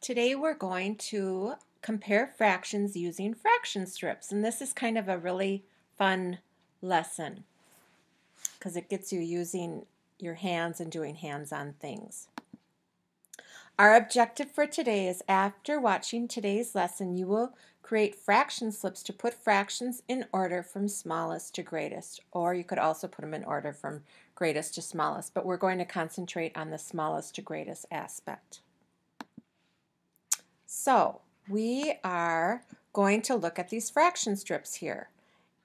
Today we're going to compare fractions using fraction strips and this is kind of a really fun lesson because it gets you using your hands and doing hands-on things. Our objective for today is after watching today's lesson you will create fraction strips to put fractions in order from smallest to greatest or you could also put them in order from greatest to smallest but we're going to concentrate on the smallest to greatest aspect. So we are going to look at these fraction strips here.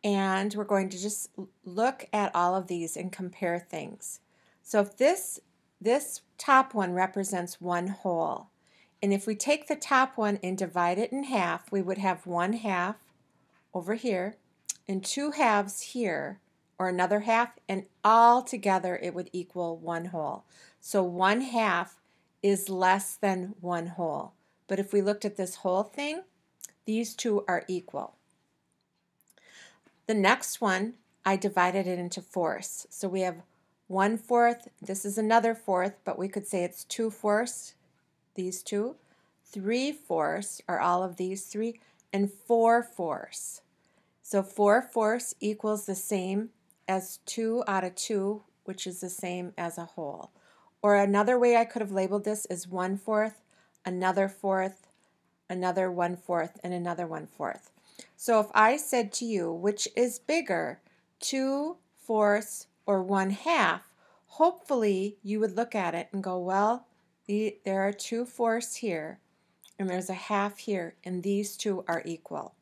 And we're going to just look at all of these and compare things. So if this, this top one represents one whole, and if we take the top one and divide it in half, we would have one half over here and two halves here, or another half, and all together it would equal one whole. So one half is less than one whole. But if we looked at this whole thing, these two are equal. The next one, I divided it into fourths. So we have one fourth, this is another fourth, but we could say it's two fourths, these two. Three fourths are all of these three, and four fourths. So four fourths equals the same as two out of two, which is the same as a whole. Or another way I could have labeled this is one fourth another fourth, another one fourth, and another one fourth. So if I said to you, which is bigger, two fourths or one half, hopefully you would look at it and go, well, the, there are two fourths here, and there's a half here, and these two are equal.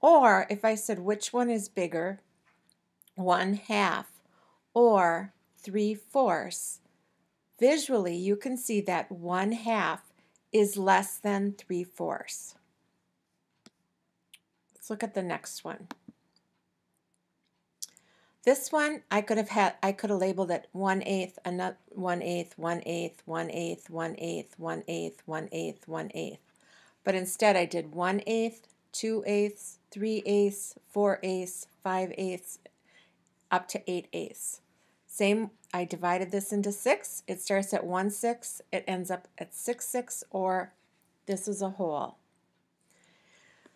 Or if I said, which one is bigger, one half or three fourths, visually you can see that one half is less than 3 fourths. Let's look at the next one. This one I could have had I could have labeled it one eighth, another one eighth, one eighth, one eighth, one eighth, one eighth, one eighth, one eighth. But instead I did one eighth, two eighths, three eighths, four eighths, five eighths, up to eight eighths. Same, I divided this into six. It starts at one six, it ends up at six six, or this is a whole.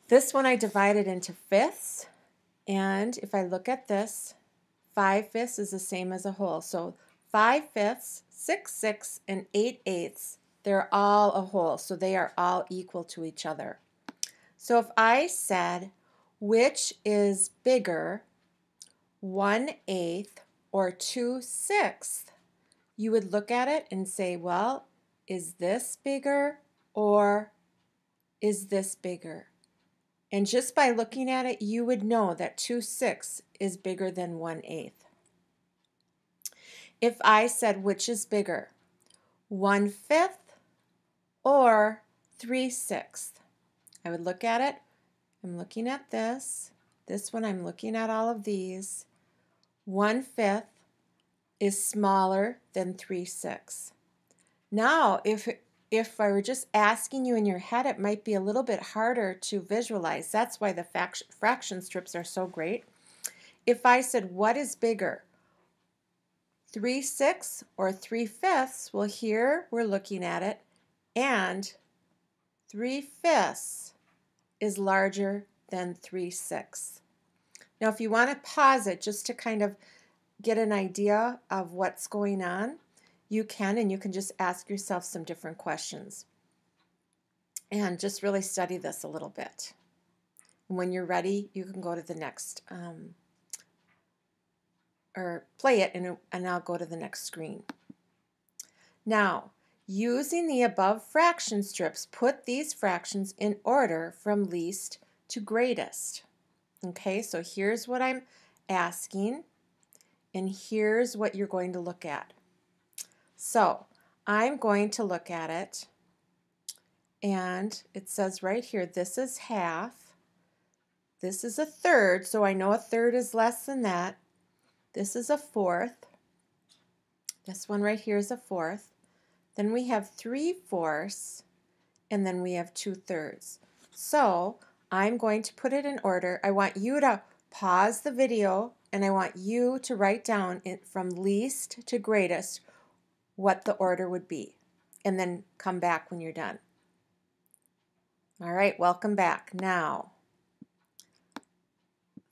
This one I divided into fifths, and if I look at this, five fifths is the same as a whole. So five fifths, six six, and eight eighths, they're all a whole, so they are all equal to each other. So if I said, which is bigger, one eighth or 2 sixths, you would look at it and say, well, is this bigger or is this bigger? And just by looking at it, you would know that 2 sixths is bigger than 1 eighth. If I said which is bigger, 1 fifth or 3 sixths, I would look at it. I'm looking at this. This one, I'm looking at all of these. 1 fifth is smaller than 3 sixths. Now, if, if I were just asking you in your head, it might be a little bit harder to visualize. That's why the fraction strips are so great. If I said, what is bigger, 3 sixths or 3 fifths, well here we're looking at it, and 3 fifths is larger than 3 sixths. Now, if you want to pause it just to kind of get an idea of what's going on, you can, and you can just ask yourself some different questions. And just really study this a little bit. When you're ready, you can go to the next, um, or play it, and, and I'll go to the next screen. Now, using the above fraction strips, put these fractions in order from least to greatest. Okay, so here's what I'm asking, and here's what you're going to look at. So I'm going to look at it, and it says right here, this is half, this is a third, so I know a third is less than that. This is a fourth. This one right here is a fourth. Then we have three fourths, and then we have two thirds. So I'm going to put it in order. I want you to pause the video and I want you to write down it from least to greatest what the order would be and then come back when you're done. All right, welcome back. Now,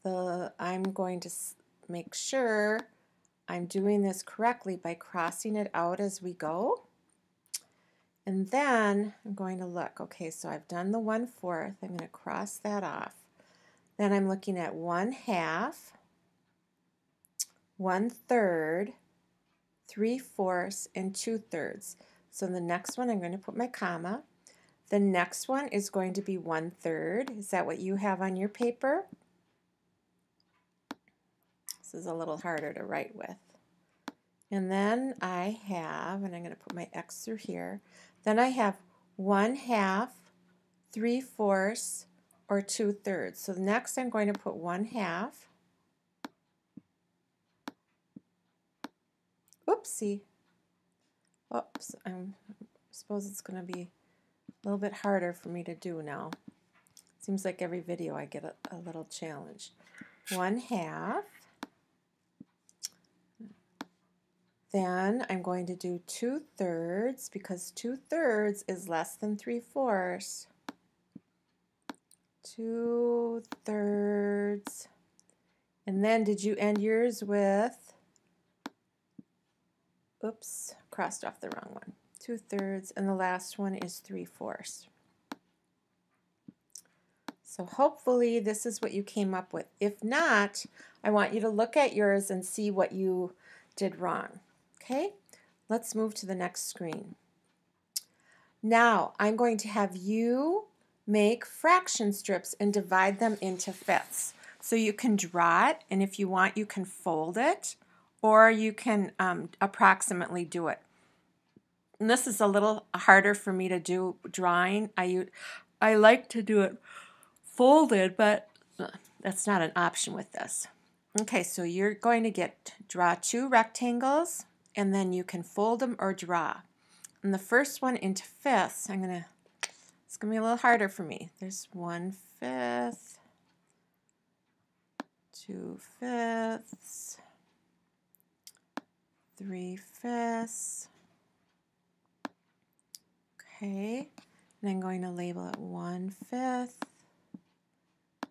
the I'm going to make sure I'm doing this correctly by crossing it out as we go. And then I'm going to look. Okay, so I've done the 1 4th. I'm going to cross that off. Then I'm looking at 1 half, 1 third, 3 fourths, and 2 thirds. So the next one I'm going to put my comma. The next one is going to be 1 third. Is that what you have on your paper? This is a little harder to write with. And then I have, and I'm going to put my X through here, then I have 1 half, 3 fourths, or 2 thirds. So next I'm going to put 1 half. Oopsie. Oops, I'm, I suppose it's going to be a little bit harder for me to do now. Seems like every video I get a, a little challenge. 1 half. Then I'm going to do 2 thirds because 2 thirds is less than 3 fourths. 2 thirds. And then did you end yours with, oops, crossed off the wrong one. 2 thirds and the last one is 3 fourths. So hopefully this is what you came up with. If not, I want you to look at yours and see what you did wrong. Okay, let's move to the next screen. Now I'm going to have you make fraction strips and divide them into fifths. So you can draw it, and if you want, you can fold it, or you can um, approximately do it. And this is a little harder for me to do drawing. I, I like to do it folded, but uh, that's not an option with this. Okay, so you're going to get draw two rectangles and then you can fold them or draw. And the first one into fifths, I'm to, it's to be a little harder for me. There's one fifth, two fifths, three fifths. Okay, and I'm going to label it one fifth.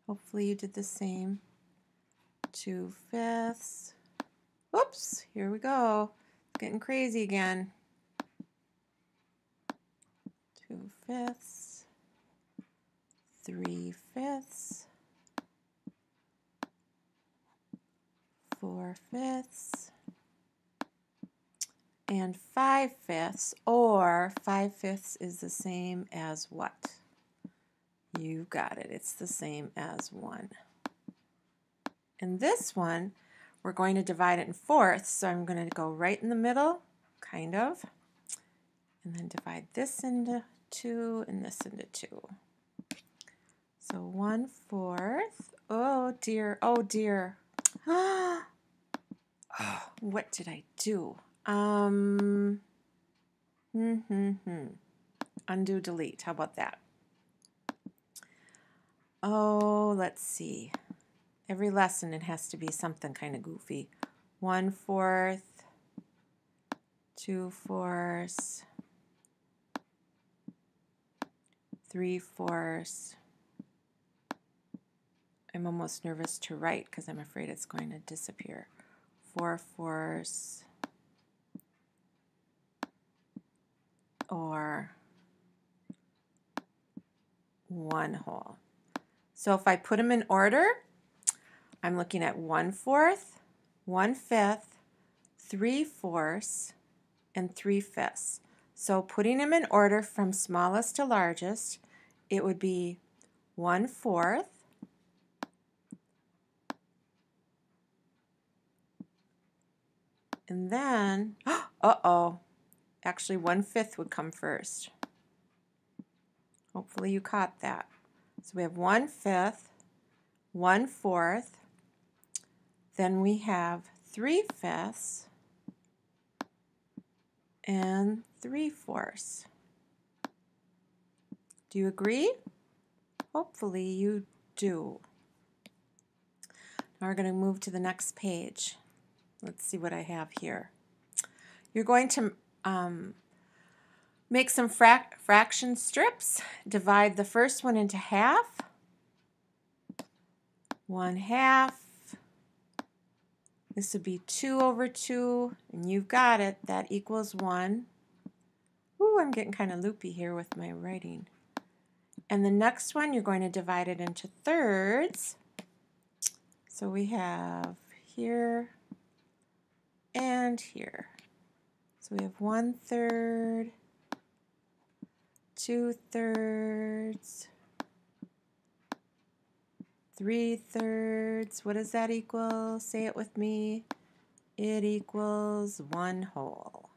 Hopefully you did the same. Two fifths. Oops, here we go getting crazy again. Two fifths, three fifths, four fifths, and five fifths, or five fifths is the same as what? You got it. It's the same as one. And this one, we're going to divide it in fourths, so I'm going to go right in the middle, kind of, and then divide this into two and this into two. So one fourth. Oh dear, oh dear. oh, what did I do? Um, hmm, hmm, hmm. Undo, delete. How about that? Oh, let's see. Every lesson it has to be something kind of goofy. One fourth, two fourths, three fourths. I'm almost nervous to write because I'm afraid it's going to disappear. Four fourths, or one whole. So if I put them in order, I'm looking at one fourth, one fifth, three fourths, and three fifths. So putting them in order from smallest to largest, it would be one fourth, and then, uh-oh, actually one fifth would come first. Hopefully you caught that. So we have one fifth, one fourth, then we have 3 fifths and 3 fourths. Do you agree? Hopefully you do. Now we're going to move to the next page. Let's see what I have here. You're going to um, Make some frac fraction strips. Divide the first one into half. One half. This would be 2 over 2, and you've got it. That equals 1. Ooh, I'm getting kind of loopy here with my writing. And the next one, you're going to divide it into thirds. So we have here and here. So we have one third, two thirds, three thirds. What does that equal? Say it with me. It equals one whole.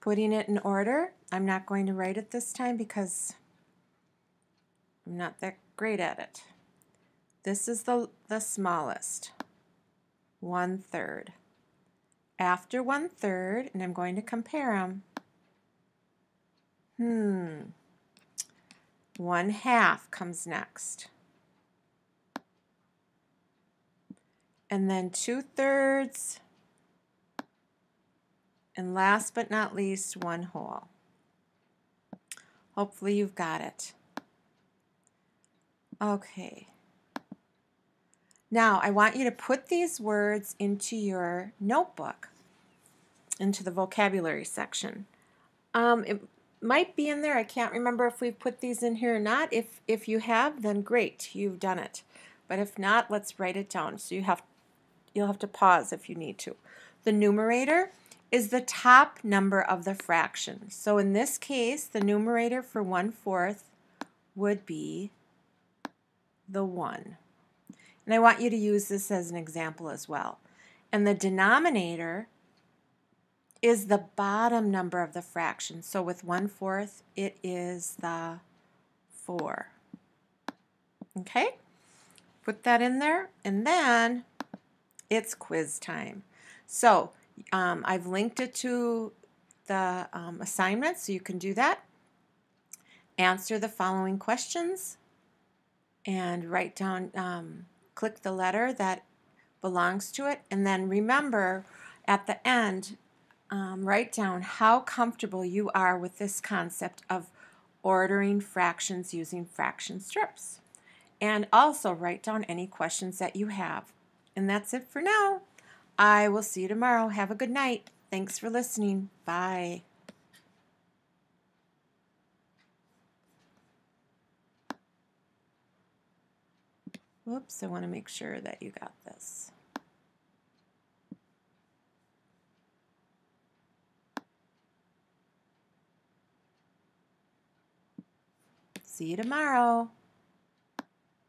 Putting it in order, I'm not going to write it this time because I'm not that great at it. This is the, the smallest, one third. After one third, and I'm going to compare them. Hmm. One half comes next. And then two thirds. And last but not least, one whole. Hopefully you've got it. Okay. Now I want you to put these words into your notebook, into the vocabulary section. Um, it might be in there. I can't remember if we've put these in here or not. If, if you have, then great, you've done it. But if not, let's write it down. So you have, you'll have to pause if you need to. The numerator is the top number of the fraction. So in this case, the numerator for 1 fourth would be the 1. And I want you to use this as an example as well. And the denominator is the bottom number of the fraction. So with 1 fourth, it is the 4. Okay? Put that in there, and then it's quiz time. So um, I've linked it to the um, assignment, so you can do that. Answer the following questions and write down, um, click the letter that belongs to it, and then remember at the end, um, write down how comfortable you are with this concept of ordering fractions using fraction strips. And also write down any questions that you have. And that's it for now. I will see you tomorrow. Have a good night. Thanks for listening. Bye. Whoops, I want to make sure that you got this. See you tomorrow.